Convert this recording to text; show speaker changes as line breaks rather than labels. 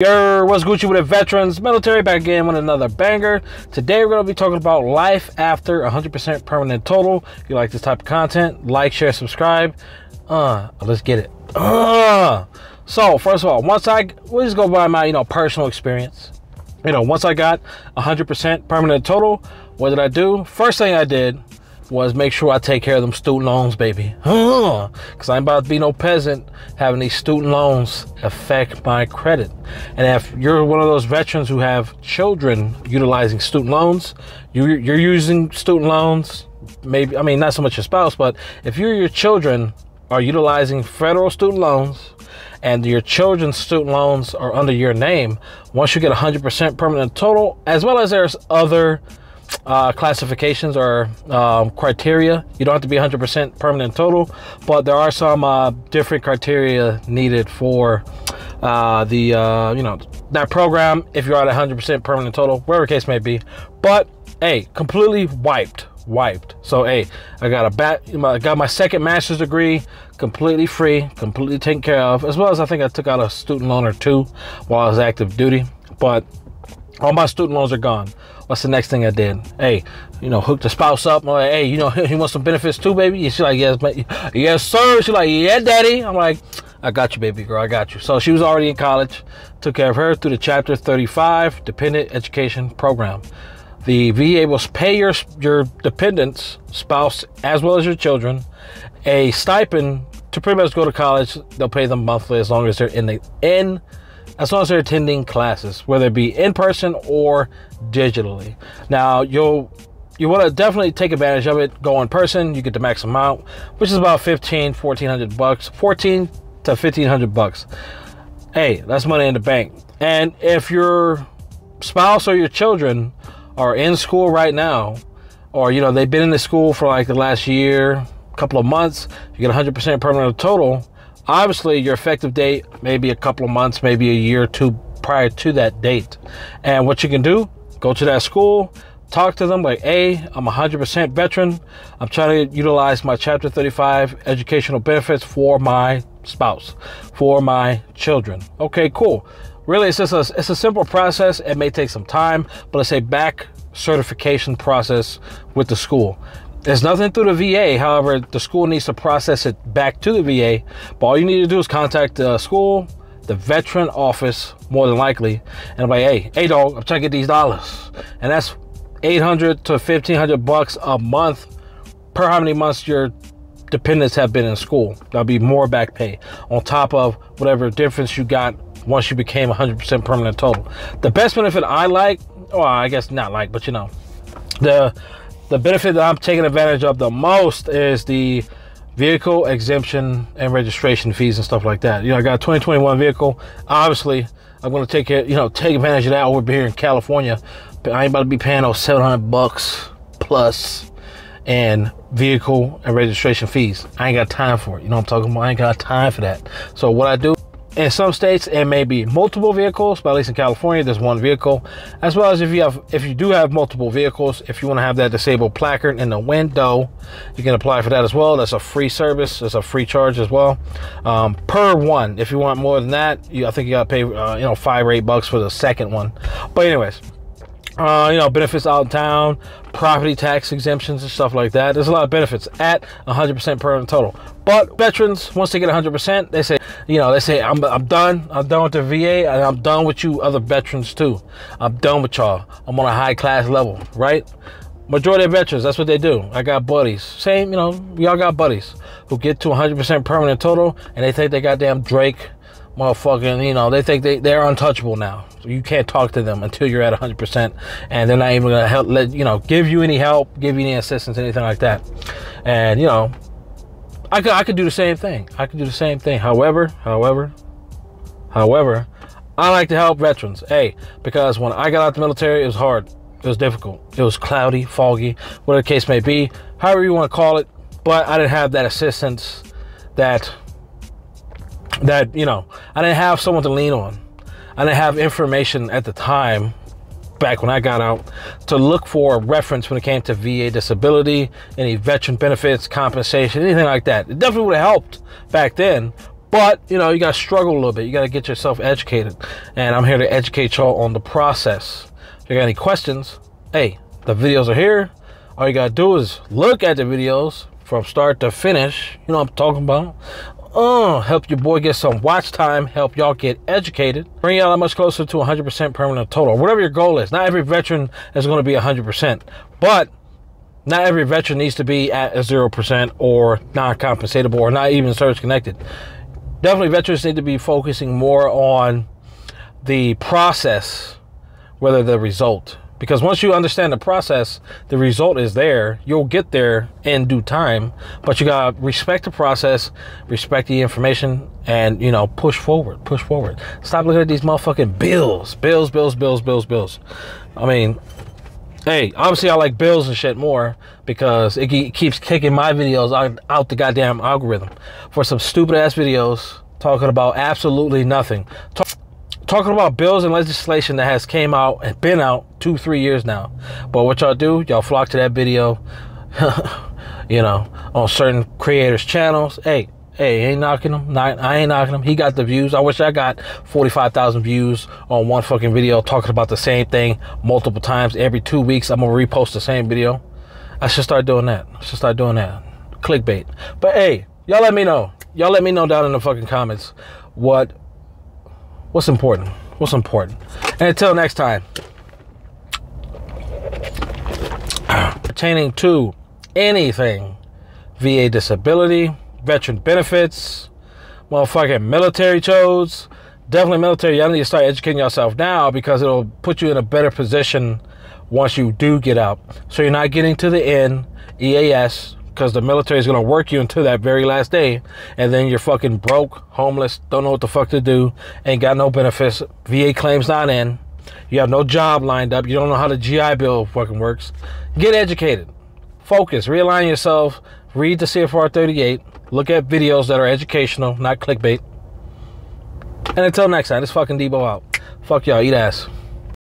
Yo, what's Gucci with the veterans military back again with another banger. Today we're going to be talking about life after 100% permanent total. If you like this type of content, like, share, subscribe. Uh, let's get it. Uh, so first of all, once I we'll just go by my you know personal experience. You know, once I got 100% permanent total, what did I do? First thing I did was make sure I take care of them student loans, baby. Because I'm about to be no peasant having these student loans affect my credit. And if you're one of those veterans who have children utilizing student loans, you, you're using student loans, maybe, I mean, not so much your spouse, but if you or your children are utilizing federal student loans, and your children's student loans are under your name, once you get 100% permanent total, as well as there's other uh, classifications or um, criteria. You don't have to be 100% permanent total, but there are some uh, different criteria needed for uh, the uh, you know that program if you're at 100% permanent total, whatever case may be. But hey, completely wiped, wiped. So hey, I got a bat, I got my second master's degree completely free, completely taken care of, as well as I think I took out a student loan or two while I was active duty, but all my student loans are gone. What's the next thing I did? Hey, you know, hook the spouse up. I'm like, hey, you know, he wants some benefits too, baby. She's like, yes, yes, sir. She's like, yeah, daddy. I'm like, I got you, baby girl. I got you. So she was already in college. Took care of her through the Chapter 35 Dependent Education Program. The VA will pay your your dependents, spouse, as well as your children, a stipend to pretty much go to college. They'll pay them monthly as long as they're in the in as long as they're attending classes, whether it be in person or digitally. Now, you'll you want to definitely take advantage of it. Go in person, you get the max amount, which is about 15, 1400 bucks, 14 to 1500 bucks. Hey, that's money in the bank. And if your spouse or your children are in school right now, or you know they've been in the school for like the last year, couple of months, you get 100% permanent total Obviously, your effective date may be a couple of months, maybe a year or two prior to that date. And what you can do, go to that school, talk to them like, hey, I'm 100% veteran. I'm trying to utilize my Chapter 35 educational benefits for my spouse, for my children. Okay, cool. Really, it's just a, it's a simple process. It may take some time, but it's a back certification process with the school. There's nothing through the VA. However, the school needs to process it back to the VA. But all you need to do is contact the school, the veteran office, more than likely, and I'm like, hey, hey, dog, I'm trying to get these dollars, and that's 800 to 1500 bucks a month per how many months your dependents have been in school. That'll be more back pay on top of whatever difference you got once you became 100% permanent total. The best benefit I like, well, I guess not like, but you know, the the benefit that I'm taking advantage of the most is the vehicle exemption and registration fees and stuff like that. You know, I got a 2021 vehicle. Obviously, I'm going to take it, you know, take advantage of that over here in California. But I ain't about to be paying those 700 bucks plus and vehicle and registration fees. I ain't got time for it. You know what I'm talking about? I ain't got time for that. So what I do in some states, it may be multiple vehicles, but at least in California, there's one vehicle. As well as if you have, if you do have multiple vehicles, if you want to have that disabled placard in the window, you can apply for that as well. That's a free service. It's a free charge as well um, per one. If you want more than that, you, I think you got to pay, uh, you know, five or eight bucks for the second one. But anyways, uh, you know, benefits out of town, property tax exemptions and stuff like that. There's a lot of benefits at 100% per total. But veterans, once they get 100%, they say, you know, they say, I'm, I'm done. I'm done with the VA. And I'm done with you other veterans too. I'm done with y'all. I'm on a high class level, right? Majority of veterans, that's what they do. I got buddies. Same, you know, we all got buddies who get to 100% permanent total and they think they goddamn Drake motherfucking, you know, they think they, they're untouchable now. So you can't talk to them until you're at 100%. And they're not even going to help, let, you know, give you any help, give you any assistance, anything like that. And, you know, I could, I could do the same thing. I could do the same thing. However, however, however, I like to help veterans. Hey, because when I got out the military, it was hard. It was difficult. It was cloudy, foggy, whatever the case may be, however you want to call it. But I didn't have that assistance that that you know I didn't have someone to lean on. I didn't have information at the time back when I got out to look for a reference when it came to VA disability, any veteran benefits, compensation, anything like that. It definitely would have helped back then, But, you know, you got to struggle a little bit. You got to get yourself educated. And I'm here to educate y'all on the process. If you got any questions, hey, the videos are here. All you got to do is look at the videos from start to finish. You know I'm talking about. Uh, help your boy get some watch time, help y'all get educated, bring y'all much closer to 100% permanent total, whatever your goal is. Not every veteran is going to be 100%, but not every veteran needs to be at a 0% or non compensatable or not even service connected. Definitely, veterans need to be focusing more on the process rather the result. Because once you understand the process, the result is there. You'll get there in due time, but you gotta respect the process, respect the information, and you know, push forward, push forward. Stop looking at these motherfucking bills, bills, bills, bills, bills, bills. I mean, hey, obviously I like bills and shit more because it keeps kicking my videos out, out the goddamn algorithm for some stupid ass videos talking about absolutely nothing. Talk talking about bills and legislation that has came out and been out two, three years now. But what y'all do, y'all flock to that video, you know, on certain creators' channels. Hey, hey, ain't knocking him. I ain't knocking him. He got the views. I wish I got 45,000 views on one fucking video talking about the same thing multiple times. Every two weeks, I'm going to repost the same video. I should start doing that. I should start doing that. Clickbait. But hey, y'all let me know. Y'all let me know down in the fucking comments what what's important? What's important? And until next time, pertaining to anything VA disability, veteran benefits, motherfucking military chose, definitely military. Y'all need to start educating yourself now because it'll put you in a better position once you do get out. So you're not getting to the end, EAS, because the military is going to work you until that very last day and then you're fucking broke homeless don't know what the fuck to do ain't got no benefits va claims not in you have no job lined up you don't know how the gi bill fucking works. Get educated. Focus. Realign yourself. Read the cfr 38 look at videos that are educational not clickbait. And until next time this fucking debo out. Fuck y'all. Eat ass